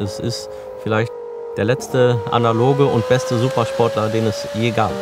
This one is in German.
Es ist vielleicht der letzte analoge und beste Supersportler, den es je gab.